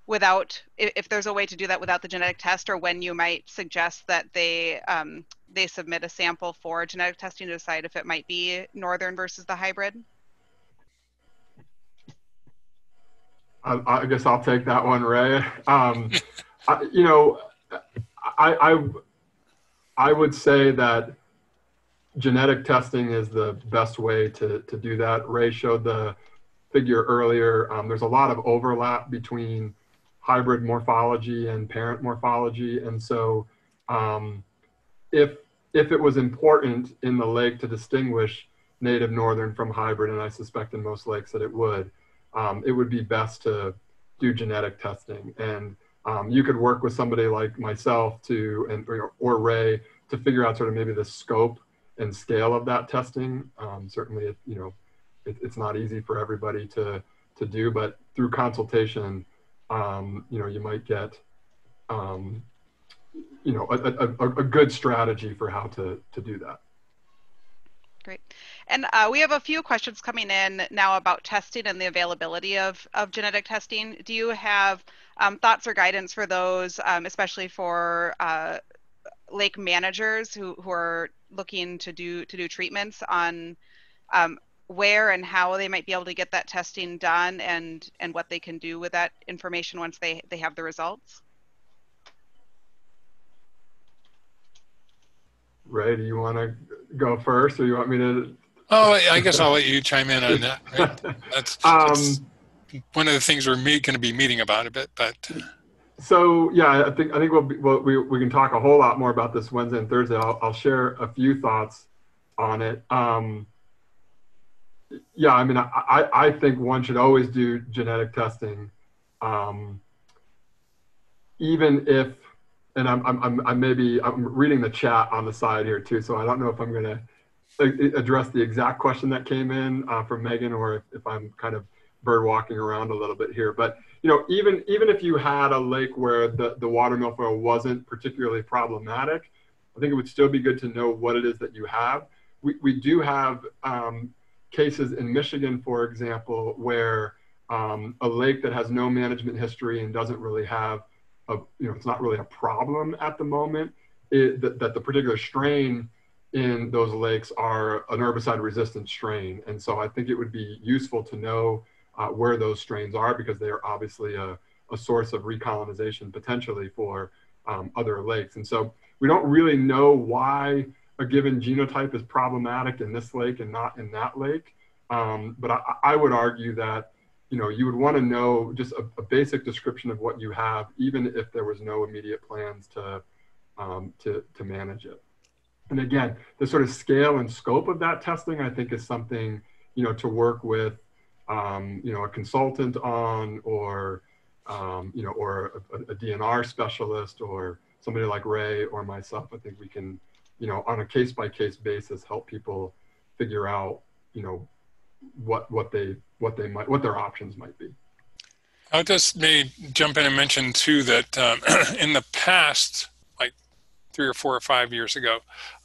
without, if, if, there's a way to do that without the genetic test or when you might suggest that they, um, they submit a sample for genetic testing to decide if it might be northern versus the hybrid? I, I, guess I'll take that one, Ray. Um, I, you know, I, I, I would say that genetic testing is the best way to, to do that. Ray showed the figure earlier. Um, there's a lot of overlap between hybrid morphology and parent morphology. And so um, if, if it was important in the lake to distinguish native northern from hybrid, and I suspect in most lakes that it would, um, it would be best to do genetic testing. And um, you could work with somebody like myself to, and, or, or, Ray to figure out sort of maybe the scope and scale of that testing. Um, certainly, it, you know, it, it's not easy for everybody to, to do, but through consultation, um, you know, you might get, um, you know, a, a, a good strategy for how to, to do that. Great. And uh, we have a few questions coming in now about testing and the availability of, of genetic testing. Do you have um, thoughts or guidance for those, um, especially for uh, lake managers who, who are looking to do to do treatments on um, where and how they might be able to get that testing done and and what they can do with that information once they they have the results? Ray, do you want to go first, or you want me to? Oh, I guess I'll let you chime in on that. Right? That's, um, that's one of the things we're going to be meeting about a bit, but. So yeah, I think I think we'll, be, we'll we we can talk a whole lot more about this Wednesday and Thursday. I'll, I'll share a few thoughts on it. Um, yeah, I mean, I, I think one should always do genetic testing, um, even if and I'm, I'm, I'm maybe I'm reading the chat on the side here too, so I don't know if I'm going to uh, address the exact question that came in uh, from Megan or if, if, I'm kind of bird walking around a little bit here. But you know, even even if you had a lake where the the water milfoil wasn't particularly problematic, I think it would still be good to know what it is that you have. We we do have um, cases in Michigan, for example, where um, a lake that has no management history and doesn't really have a, you know, it's not really a problem at the moment, it, that, that the particular strain in those lakes are an herbicide resistant strain. And so I think it would be useful to know uh, where those strains are because they are obviously a, a source of recolonization potentially for um, other lakes. And so we don't really know why a given genotype is problematic in this lake and not in that lake. Um, but I, I, would argue that you know, you would want to know just a, a, basic description of what you have, even if there was no immediate plans to, um, to, to manage it. And again, the sort of scale and scope of that testing, I think is something, you know, to work with, um, you know, a consultant on or, um, you know, or a, a, DNR specialist or somebody like Ray or myself. I think we can, you know, on a case by case basis, help people figure out, you know, what, what they what they might what their options might be. I'll just may jump in and mention too that um, in the past, like three or four or five years ago,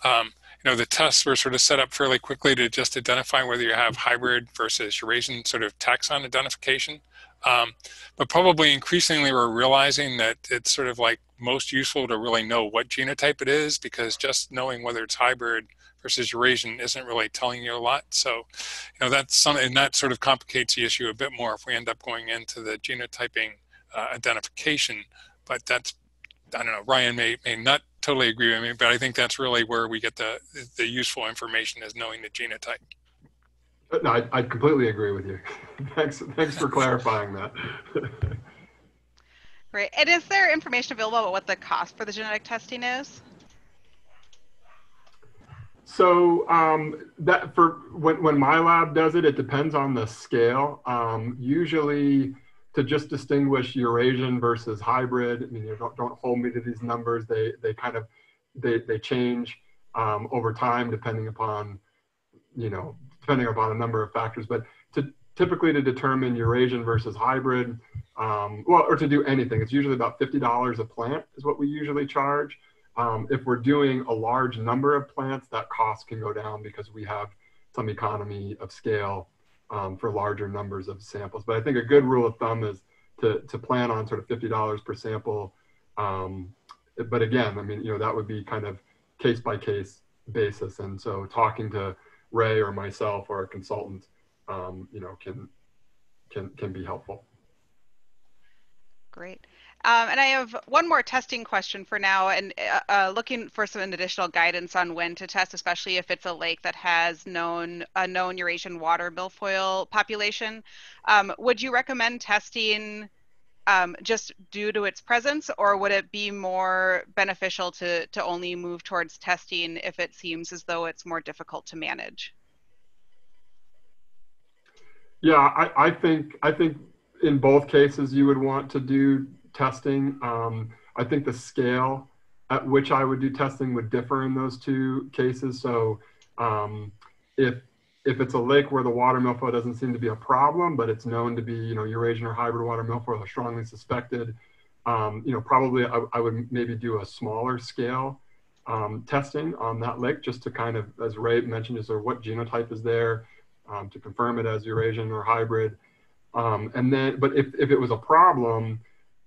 um, you know the tests were sort of set up fairly quickly to just identify whether you have hybrid versus Eurasian sort of taxon identification. Um, but probably increasingly we're realizing that it's sort of like most useful to really know what genotype it is because just knowing whether it's hybrid versus Eurasian isn't really telling you a lot. So, you know, that's something and that sort of complicates the issue a bit more if we end up going into the genotyping uh, identification. But that's, I don't know, Ryan may, may not totally agree with me, but I think that's really where we get the, the useful information is knowing the genotype. No, I, I completely agree with you. thanks, thanks for clarifying that. Great. And is there information available about what the cost for the genetic testing is? So um, that for when, when my lab does it, it depends on the scale. Um, usually to just distinguish Eurasian versus hybrid, I mean, you don't, don't hold me to these numbers. They, they kind of, they, they change um, over time depending upon, you know, depending upon a number of factors. But to typically to determine Eurasian versus hybrid, um, well, or to do anything, it's usually about $50 a plant is what we usually charge. Um, if we're doing a large number of plants, that cost can go down because we have some economy of scale um, for larger numbers of samples. But I think a good rule of thumb is to, to plan on sort of $50 per sample. Um, but again, I mean, you know, that would be kind of case by case basis. And so talking to Ray or myself or a consultant, um, you know, can, can, can be helpful. Great. Um, and I have one more testing question for now, and uh, uh, looking for some additional guidance on when to test, especially if it's a lake that has known a known Eurasian water milfoil population. Um, would you recommend testing um, just due to its presence, or would it be more beneficial to to only move towards testing if it seems as though it's more difficult to manage? Yeah, I, I think I think in both cases you would want to do testing. Um, I think the scale at which I would do testing would differ in those two cases. So um, if if it's a lake where the water milfoil doesn't seem to be a problem, but it's known to be, you know, Eurasian or hybrid water milfoil are strongly suspected, um, you know, probably I, I, would maybe do a smaller scale um, testing on that lake just to kind of, as Ray mentioned, is there what genotype is there um, to confirm it as Eurasian or hybrid. Um, and then, but if, if it was a problem,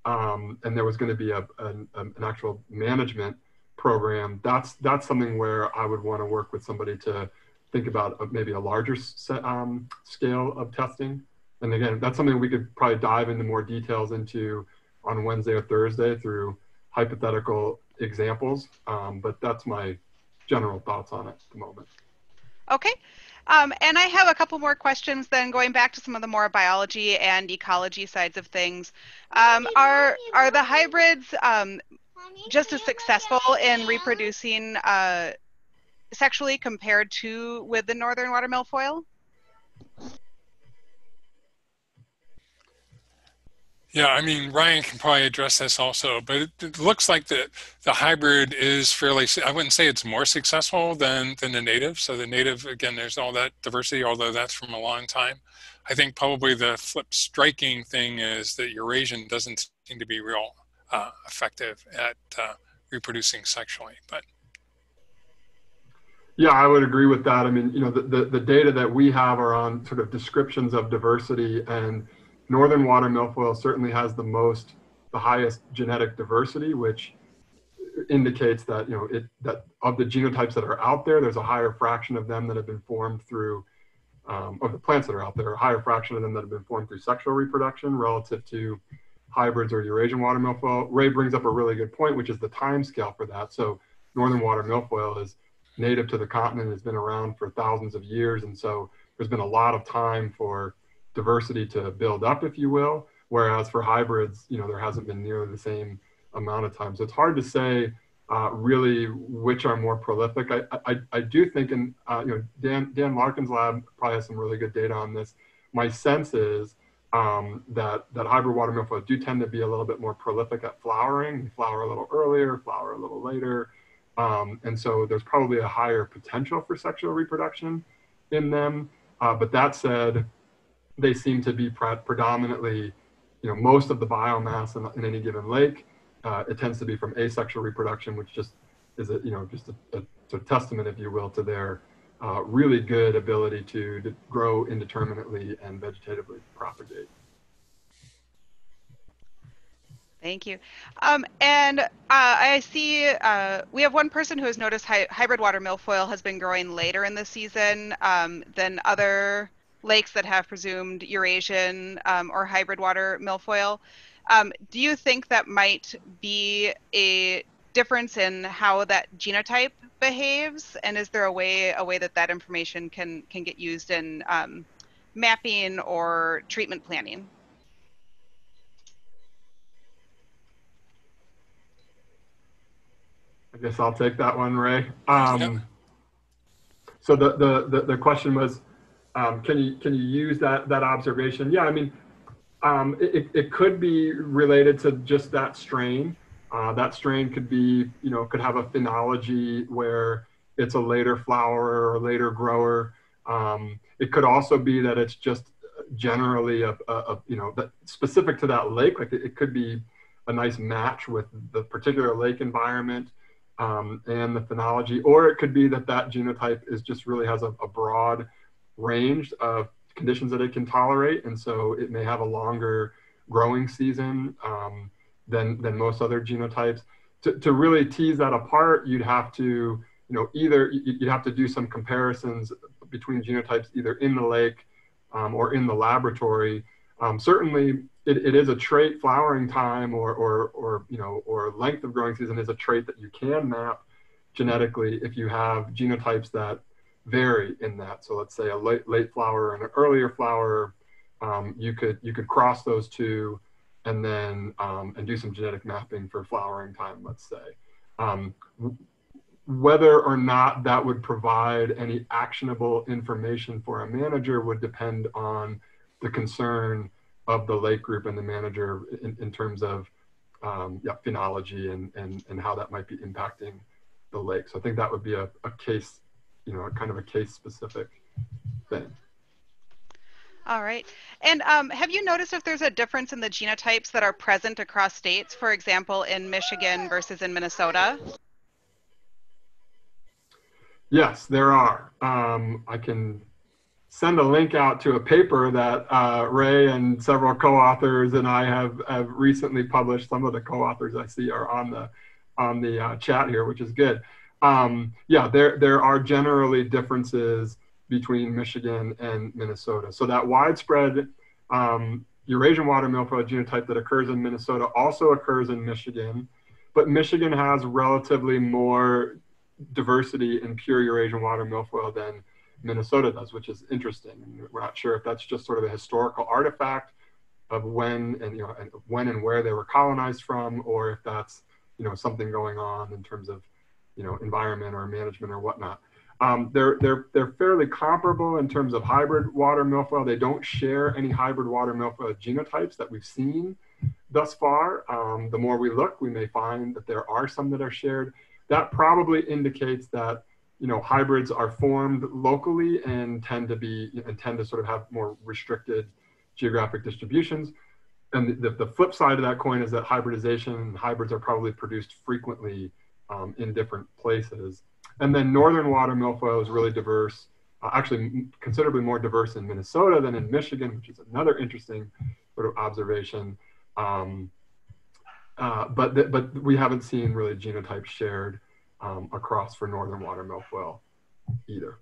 um, and there was going to be a, an, an actual management program, that's that's something where I would want to work with somebody to think about a, maybe a larger set, um, scale of testing. And again, that's something we could probably dive into more details into on Wednesday or Thursday through hypothetical examples. Um, but that's my general thoughts on it at the moment. Okay. Um, and I have a couple more questions then going back to some of the more biology and ecology sides of things. Um, are, are the hybrids um, just as successful in reproducing uh, sexually compared to with the northern water milfoil? Yeah, I mean, Ryan can probably address this also, but it, it, looks like the, the hybrid is fairly, I wouldn't say it's more successful than, than the native. So the native, again, there's all that diversity, although that's from a long time. I think probably the flip striking thing is that Eurasian doesn't seem to be real uh, effective at uh, reproducing sexually, but. Yeah, I would agree with that. I mean, you know, the, the, the data that we have are on sort of descriptions of diversity and northern water milfoil certainly has the most, the highest genetic diversity, which indicates that you know it that of the genotypes that are out there, there's a higher fraction of them that have been formed through, um, of the plants that are out there, a higher fraction of them that have been formed through sexual reproduction relative to hybrids or Eurasian water milfoil. Ray brings up a really good point, which is the time scale for that. So northern water milfoil is native to the continent, has been around for thousands of years, and so there's been a lot of time for diversity to build up, if you will. Whereas for hybrids, you know, there hasn't been nearly the same amount of time. So it's hard to say uh, really which are more prolific. I, I, I do think, and uh, you know, Dan, Dan Larkin's lab probably has some really good data on this. My sense is um, that, that hybrid water milfoil do tend to be a little bit more prolific at flowering. Flower a little earlier, flower a little later. Um, and so there's probably a higher potential for sexual reproduction in them. Uh, but that said, they seem to be pre- predominantly, you know, most of the biomass in, in any given lake. Uh, it tends to be from asexual reproduction, which just is a, you know, just a, a sort of testament, if you will, to their uh, really good ability to, to grow indeterminately and vegetatively propagate. Thank you. Um, and uh, I see uh, we have one person who has noticed hy hybrid water milfoil has been growing later in the season um, than other lakes that have presumed Eurasian um, or hybrid water milfoil. Um, do you think that might be a difference in how that genotype behaves? And is there a way a way that that information can can get used in um, mapping or treatment planning? I guess I'll take that one, Ray. Um, yep. So the, the, the, the, question was, um, can you can you use that that observation? Yeah, I mean, um, it, it could be related to just that strain. Uh, that strain could be, you know, could have a phenology where it's a later flower or later grower. Um, it could also be that it's just generally a, a, a you know, that specific to that lake. Like it, it, could be a nice match with the particular lake environment um, and the phenology, or it could be that that genotype is just really has a, a broad range of conditions that it can tolerate, and so it may have a longer growing season um, than than most other genotypes. To, to really tease that apart, you'd have to you know either you'd have to do some comparisons between genotypes either in the lake um, or in the laboratory. Um, certainly, it, it is a trait flowering time or, or, or, you know, or length of growing season is a trait that you can map genetically if you have genotypes that vary in that. So let's say a late, late flower and an earlier flower, um, you could you could cross those two and then um, and do some genetic mapping for flowering time, let's say. Um, whether or not that would provide any actionable information for a manager would depend on the concern of the lake group and the manager in, in terms of um, yeah, phenology and, and, and how that might be impacting the lake. So I think that would be a, a case, you know, a kind of a case specific thing. All right. And um, have you noticed if there's a difference in the genotypes that are present across states, for example, in Michigan versus in Minnesota? Yes, there are. Um, I can send a link out to a paper that uh, Ray and several co-authors and I have, have recently published. Some of the co-authors I see are on the on the uh, chat here, which is good. Um, yeah, there there are generally differences between Michigan and Minnesota. So that widespread um, Eurasian water milfoil genotype that occurs in Minnesota also occurs in Michigan, but Michigan has relatively more diversity in pure Eurasian water milfoil than Minnesota does, which is interesting. we're not sure if that's just sort of a historical artifact of when and you know when and where they were colonized from, or if that's you know something going on in terms of you know environment or management or whatnot. Um, they're, they're, they're fairly comparable in terms of hybrid water milfoil. They don't share any hybrid water milfoil genotypes that we've seen thus far. Um, the more we look, we may find that there are some that are shared. That probably indicates that you know hybrids are formed locally and tend to be and tend to sort of have more restricted geographic distributions. And the, the flip side of that coin is that hybridization hybrids are probably produced frequently um, in different places. And then northern water milfoil is really diverse, uh, actually considerably more diverse in Minnesota than in Michigan, which is another interesting sort of observation. Um, uh, but, th- but we haven't seen really genotypes shared um, across for northern water milfoil either.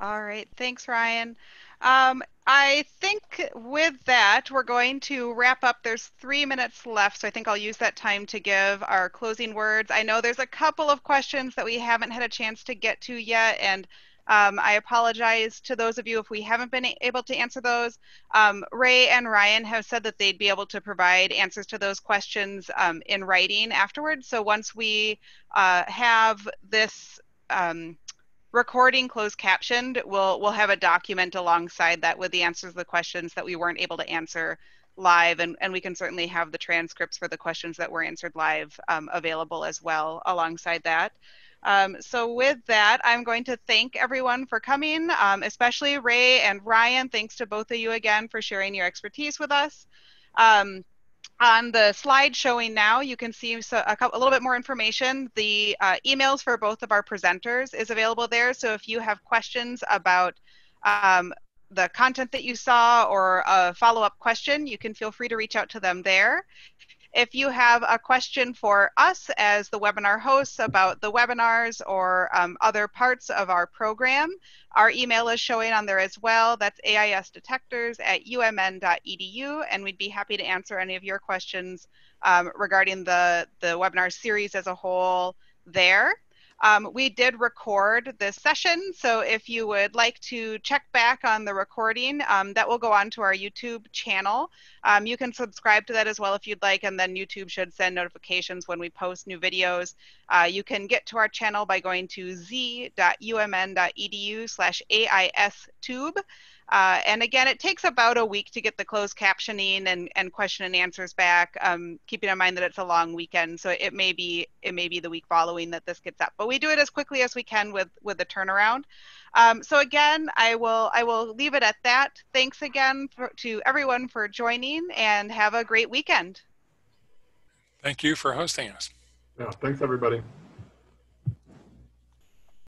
All right, thanks, Ryan. Um, I think with that, we're going to wrap up. There's three minutes left, so I think I'll use that time to give our closing words. I know there's a couple of questions that we haven't had a chance to get to yet, and um, I apologize to those of you if we haven't been able to answer those. Um, Ray and Ryan have said that they'd be able to provide answers to those questions um, in writing afterwards. So once we uh, have this um, recording closed captioned, we'll we'll have a document alongside that with the answers to the questions that we weren't able to answer live, and, and we can certainly have the transcripts for the questions that were answered live um, available as well alongside that. Um, so with that, I'm going to thank everyone for coming, um, especially Ray and Ryan. Thanks to both of you again for sharing your expertise with us. Um, on the slide showing now, you can see a, a, little bit more information. The uh, emails for both of our presenters is available there. So if you have questions about um, the content that you saw or a follow-up question, you can feel free to reach out to them there. If you have a question for us as the webinar hosts about the webinars or um, other parts of our program, our email is showing on there as well. That's aisdetectors at umn.edu, and we'd be happy to answer any of your questions um, regarding the, the webinar series as a whole there. Um, we did record this session, so if you would like to check back on the recording, um, that will go on to our YouTube channel. Um, you can subscribe to that as well if you'd like, and then YouTube should send notifications when we post new videos. Uh, you can get to our channel by going to z.umn.edu slash aistube. Uh, and again, it takes about a week to get the closed captioning and, and question and answers back. Um, keeping in mind that it's a long weekend, so it may be it may be the week following that this gets up. But we do it as quickly as we can with with the turnaround. Um, so again, I will I will leave it at that. Thanks again for, to everyone for joining, and have a great weekend. Thank you for hosting us. Yeah, thanks everybody.